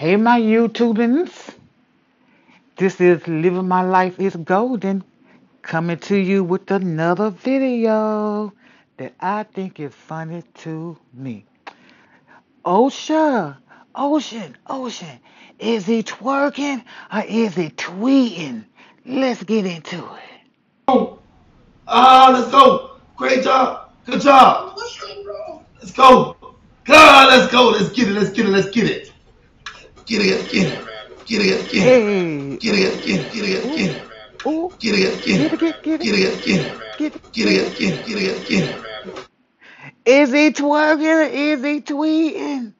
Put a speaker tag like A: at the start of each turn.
A: Hey, my YouTubers. This is Living My Life is Golden coming to you with another video that I think is funny to me. Osha, OCeann, OCeann, is he twerking or is he tweeting? Let's get into it.
B: Oh, Ah, let's go. Great job. Good job. Let's go. God, let's go. Let's get it. Let's get it. Let's get it. Get it. Get it. Get it. Get it. Get it. Get it. Get it. Get it. Get it. Get it.
A: get, it.
B: Get it.
A: get it.
B: Get it. Get it. Get it.
A: Is he twerking is he tweeting?